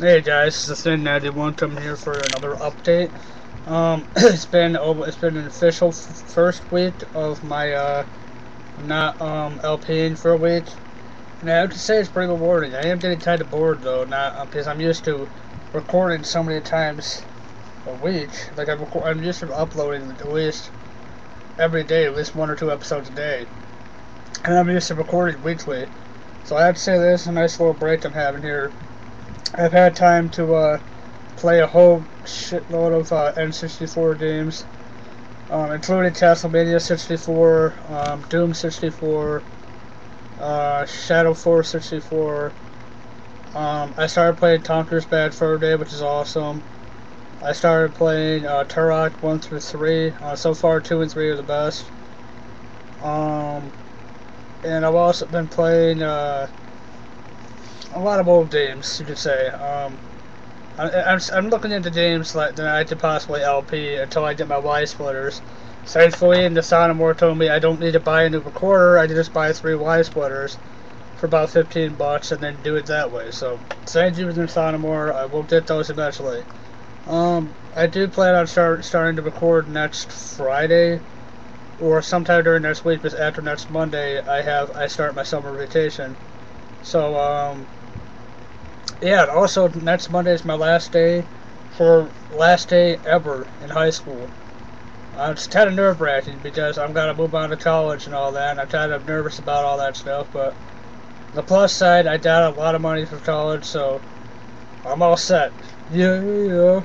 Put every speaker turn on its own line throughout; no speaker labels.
Hey guys, this is Thething91 coming here for another update. Um, it's been over, it's been an official first week of my uh, not um LPing for a week, and I have to say it's pretty rewarding. I am getting kind of bored though, not because um, I'm used to recording so many times a week. Like I'm, I'm used to uploading at least every day, at least one or two episodes a day, and I'm used to recording weekly. So I have to say this is a nice little break I'm having here I've had time to uh, play a whole shitload of uh, N64 games, um, including Castlevania 64, um, Doom 64, uh, Shadow Force 64. Um, I started playing Conker's Bad Fur Day, which is awesome. I started playing uh, Turok 1 through 3. Uh, so far, 2 and 3 are the best. Um, and I've also been playing uh, a lot of old games, you could say. Um, I, I'm, I'm looking into games like that I could possibly LP until I get my Y splitters. Thankfully, the Sonomore told me I don't need to buy a new recorder. I just buy three Y splitters for about 15 bucks and then do it that way. So, thank you, Sonomore. I will get those eventually. Um, I do plan on start starting to record next Friday or sometime during next week, because after next Monday I have I start my summer vacation. So um, yeah, also next Monday is my last day for last day ever in high school. Uh, it's kind of nerve wracking because I'm gonna move on to college and all that, and I'm kind of nervous about all that stuff. But the plus side, I got a lot of money for college, so I'm all set. Yeah, yeah.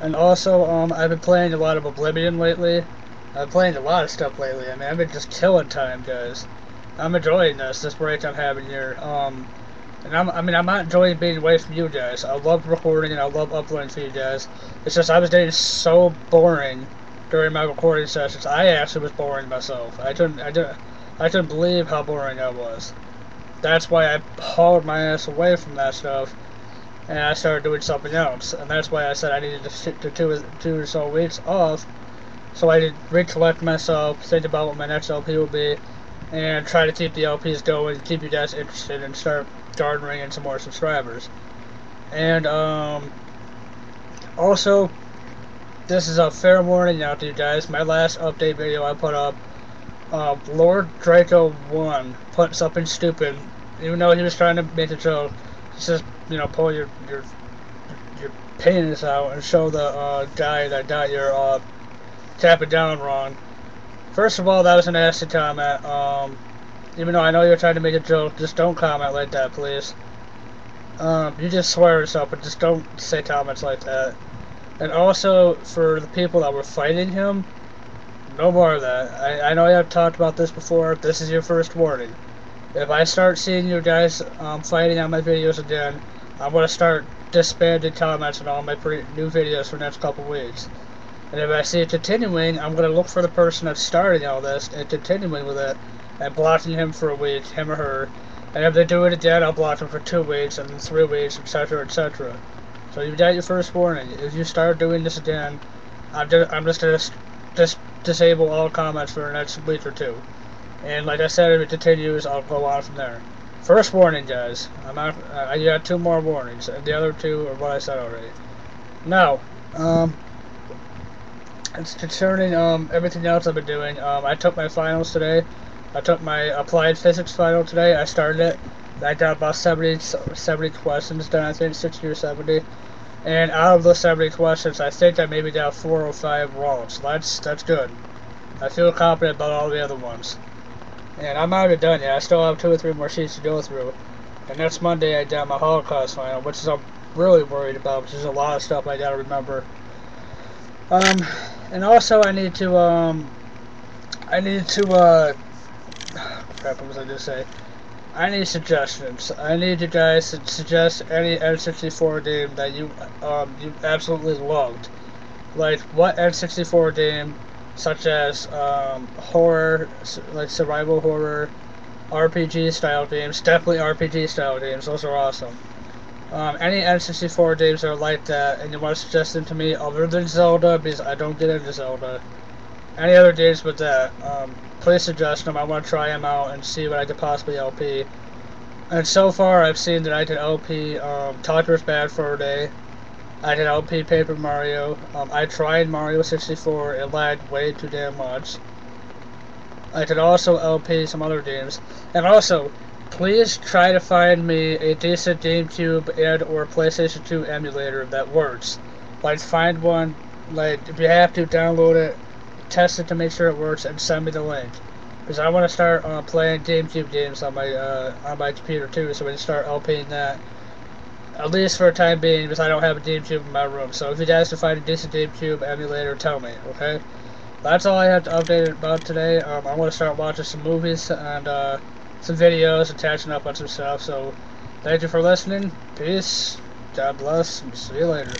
And also, um, I've been playing a lot of Oblivion lately. I've been playing a lot of stuff lately. I mean, I've been just killing time, guys. I'm enjoying this, this break I'm having here. Um, and I'm, I mean, I'm not enjoying being away from you guys. I love recording and I love uploading for you guys. It's just I was getting so boring during my recording sessions. I actually was boring myself. I couldn't, I didn't, I couldn't believe how boring I was. That's why I hauled my ass away from that stuff, and I started doing something else. And that's why I said I needed to sit to two, two or so weeks off, so I could recollect myself, think about what my next LP will be, and try to keep the LPs going, keep you guys interested, and start garnering in some more subscribers. And um, also, this is a fair warning out to you guys. My last update video I put up, uh, Lord Draco 1 put something stupid, even though he was trying to make a joke. He says, you know, pull your your your penis out and show the uh, guy that got your uh, tap it down wrong. First of all, that was an nasty comment. Um, even though I know you're trying to make a joke, just don't comment like that, please. Um, you just swear yourself, but just don't say comments like that. And also, for the people that were fighting him, no more of that. I, I know I've talked about this before. This is your first warning. If I start seeing you guys um, fighting on my videos again, I'm going to start disbanding comments on all my new videos for the next couple weeks. And if I see it continuing, I'm going to look for the person that's starting all this and continuing with it and blocking him for a week, him or her. And if they do it again, I'll block them for two weeks and then three weeks, etc., etc. So you got your first warning. If you start doing this again, I'm just, I'm just going to just disable all comments for the next week or two. And like I said, if it continues, I'll go on from there. First warning, guys. I'm not, uh, I got two more warnings. The other two are what I said already. Now, um, it's concerning um, everything else I've been doing. Um, I took my finals today. I took my applied physics final today. I started it. I got about 70, 70 questions done, I think 60 or 70. And out of those 70 questions, I think I maybe got 4 or 5 wrong. So that's, that's good. I feel confident about all the other ones. And I'm already done yet. I still have two or three more sheets to go through. And next Monday I got my Holocaust final, which is I'm really worried about, which is a lot of stuff I gotta remember. Um, and also I need to, um, I need to, uh, crap, what was I to say? I need suggestions. I need you guys to suggest any N64 game that you, um, you absolutely loved. Like, what N64 game, such as, um, horror, like survival horror, RPG style games, definitely RPG style games, those are awesome. Um, any N64 games are like that, and you want to suggest them to me other than Zelda, because I don't get into Zelda. Any other games with that, um, please suggest them. I want to try them out and see what I could possibly LP. And so far, I've seen that I can LP um, Conker's Bad Fur Day. I can LP Paper Mario. Um, I tried Mario 64. It lagged way too damn much. I could also LP some other games. And also, please try to find me a decent GameCube and or PlayStation 2 emulator that works. Like, find one, like, if you have to, download it, test it to make sure it works, and send me the link. Because I want to start uh, playing GameCube games on my uh, on my computer too, so we can start LPing that. At least for a time being, because I don't have a GameCube in my room. So if you guys can find a decent GameCube emulator, tell me, okay? That's all I have to update about today. Um, I want to start watching some movies and uh, some videos and catching up on some stuff. So thank you for listening. Peace. God bless. And see you later.